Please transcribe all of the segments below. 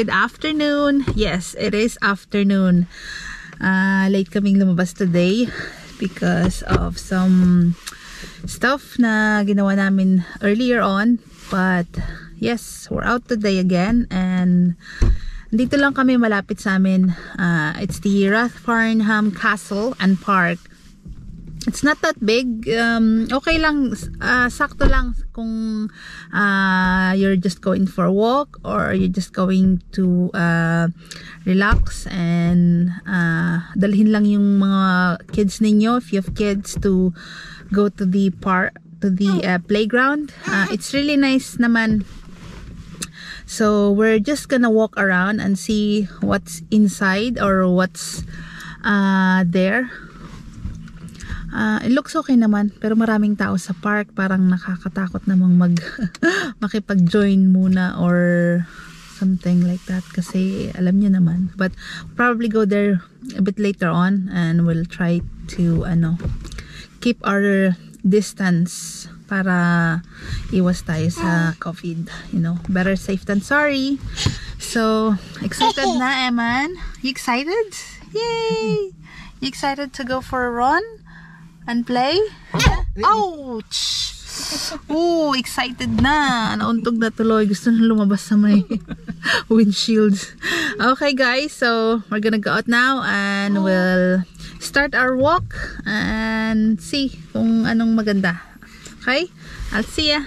Good afternoon. Yes, it is afternoon. Uh, late kaming lumabas today because of some stuff na ginawa namin earlier on. But yes, we're out today again and dito lang kami malapit sa amin. Uh, it's the Rathfarnham Castle and Park it's not that big. Um, okay lang uh, sakto lang kung uh, you're just going for a walk or you're just going to uh, relax and uh, dalhin lang yung mga kids ninyo. If you have kids to go to the park to the uh, playground. Uh, it's really nice naman. So we're just gonna walk around and see what's inside or what's uh, there Uh, it looks okay naman, pero maraming tao sa park. Parang nakakatakot namang mag makipag-join muna or something like that kasi alam niyo naman. But probably go there a bit later on and we'll try to ano keep our distance para iwas tayo sa COVID. You know, better safe than sorry. So, excited na, Eman? You excited? Yay! You excited to go for a run? And play? Ouch! Oh, excited na. Nauntog na tuloy. Gusto na lumabas sa may windshield. Okay guys, so we're gonna go out now and we'll start our walk and see kung anong maganda. Okay? I'll see ya.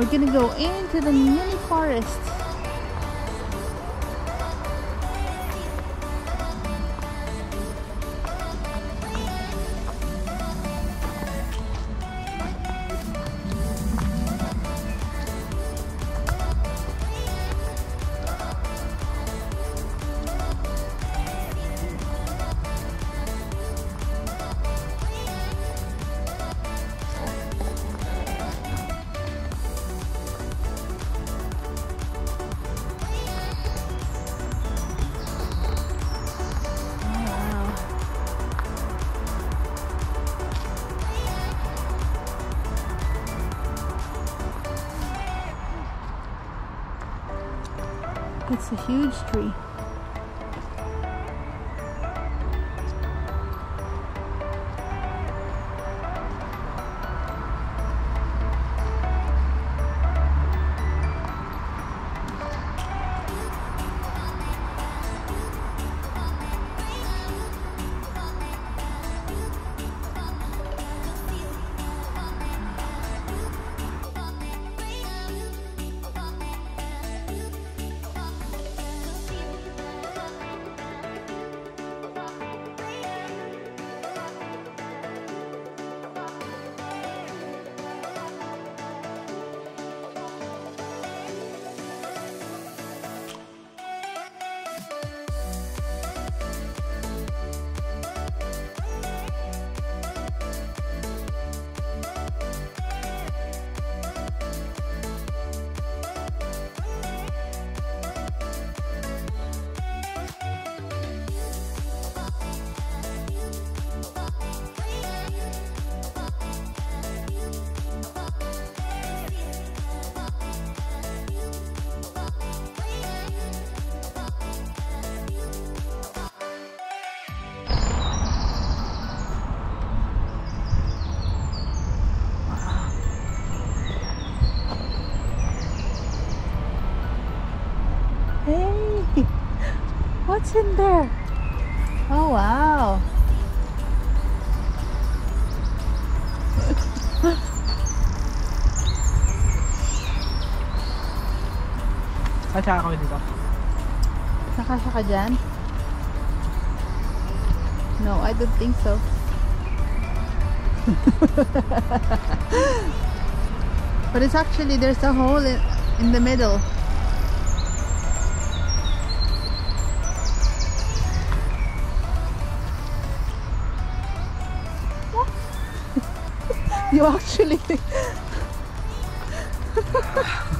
We're gonna go into the mini forest. It's a huge tree. What's in there? Oh wow. Kasya kami dito. Nakasya ka dyan? No, I don't think so. but it's actually, there's a hole in, in the middle. You actually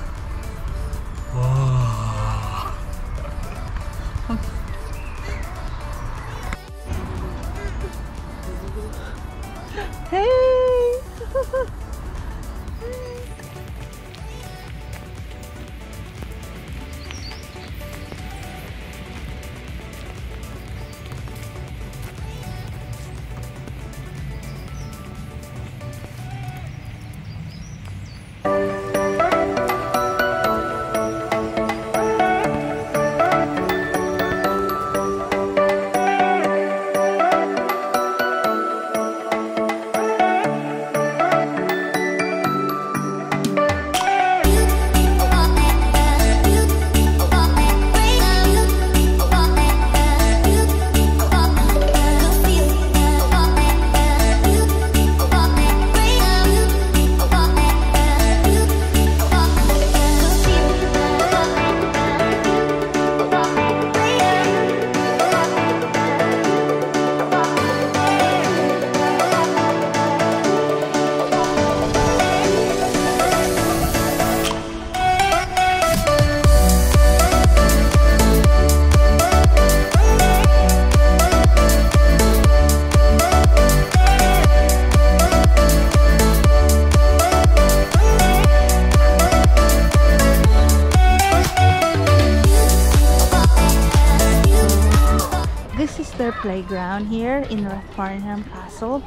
their playground here in Farnham Castle.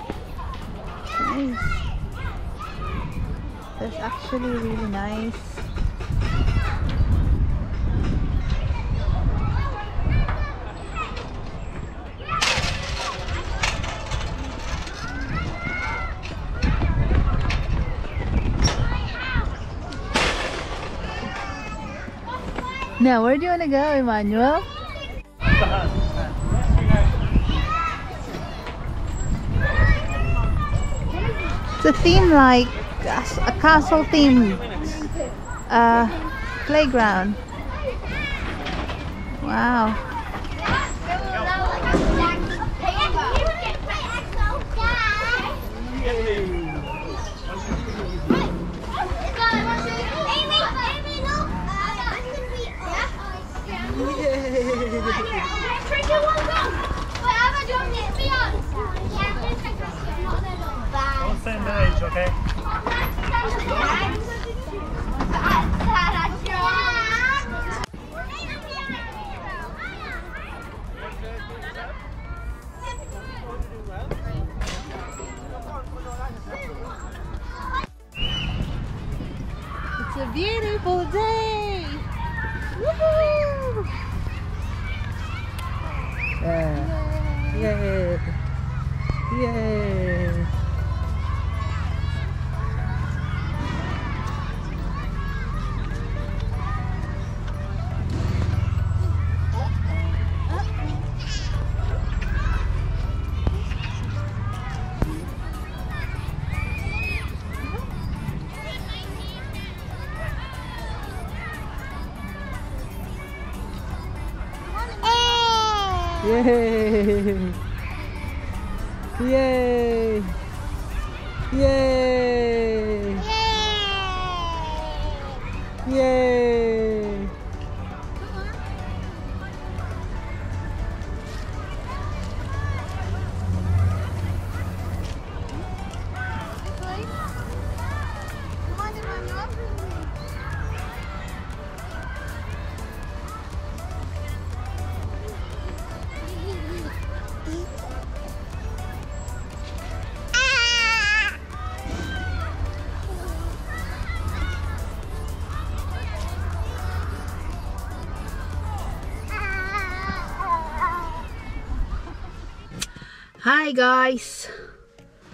Nice. That's actually really nice. Now, where do you want to go, Emmanuel? It's a theme like a castle theme uh, playground. Wow. Don't send the age, okay? It's a beautiful day. Yay! Yay! Yay! Hi guys!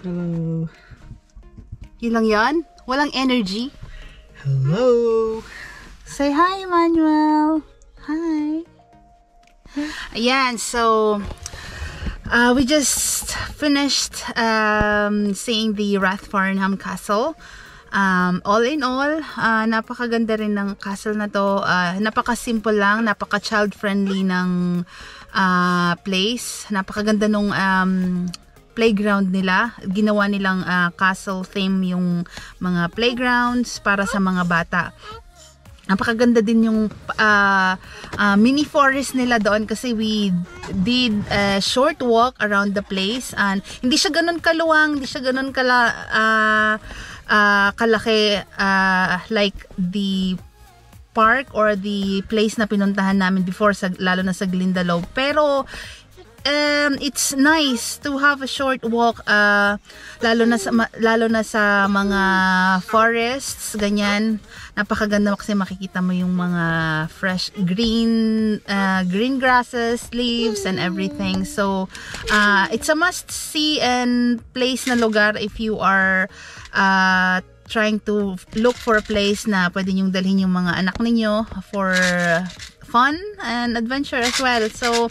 Hello. Yun lang yan? Walang energy? Hello. Say hi, Emmanuel! Hi! Ayan, so uh, we just finished um, seeing the Rathfarnham Castle. Um, all in all, uh, napakaganda rin ng castle na to. Uh, napaka-simple lang, napaka-child-friendly ng uh, place. Napakaganda nung um, playground nila. Ginawa nilang uh, castle theme yung mga playgrounds para sa mga bata. Napakaganda din yung uh, uh, mini forest nila doon kasi we did a short walk around the place and hindi siya ganun kaluwang, hindi siya ganun kala uh, uh, kalaki uh, like the park or the place na pinuntahan namin before sa, lalo na sa Glendalough pero um, it's nice to have a short walk uh, lalo na sa lalo na sa mga forests ganyan. Napakaganda kasi makikita mo yung mga fresh green uh, green grasses leaves and everything. So uh, it's a must see and place na lugar if you are uh, trying to look for a place na pwede nyong dalhin yung mga anak ninyo for fun and adventure as well. So,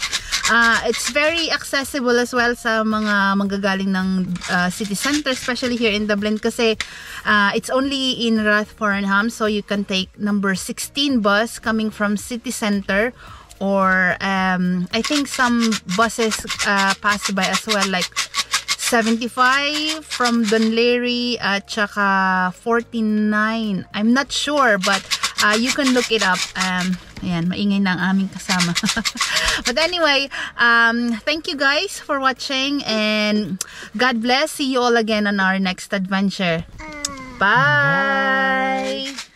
uh, it's very accessible as well sa mga manggagaling ng uh, city center, especially here in Dublin kasi uh, it's only in Rathfarnham so you can take number 16 bus coming from city center or um, I think some buses uh, pass by as well like 75 from Dunleary at saka 49. I'm not sure but uh, you can look it up. Um, ayan, maingay na ang aming kasama. but anyway, um, thank you guys for watching and God bless. See you all again on our next adventure. Bye! Bye.